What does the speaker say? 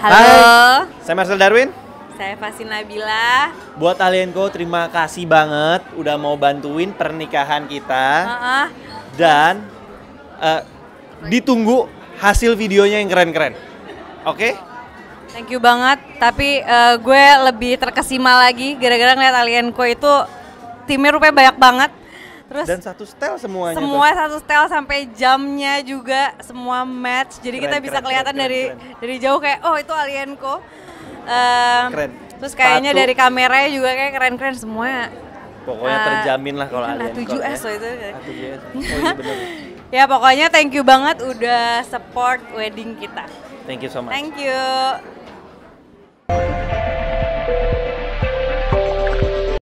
Halo, Saya Marcel Darwin. saya Fasin Nabila. Buat Alienko terima kasih banget udah mau bantuin pernikahan kita Heeh. dan eh, ditunggu hasil videonya yang keren-keren. Oke? Thank you banget. Tapi eh, gue lebih terkesima lagi gara-gara ngeliat Alienko itu timnya rupanya banyak banget. Terus Dan satu style semuanya. semua tuh. satu style sampai jamnya juga semua match. Jadi kita Keren, bisa keren, kelihatan keren, dari keren, dari jauh kayak oh itu Alienko. Em, Keren. Terus kayaknya Sepatu. dari kameranya juga kayak keren-keren semua. Pokoknya Eh, terjamin lah kalau. A7S ya. loh itu. A7S. Oh iya. Ya pokoknya thank you banget udah support wedding kita. Thank you so much. Thank you.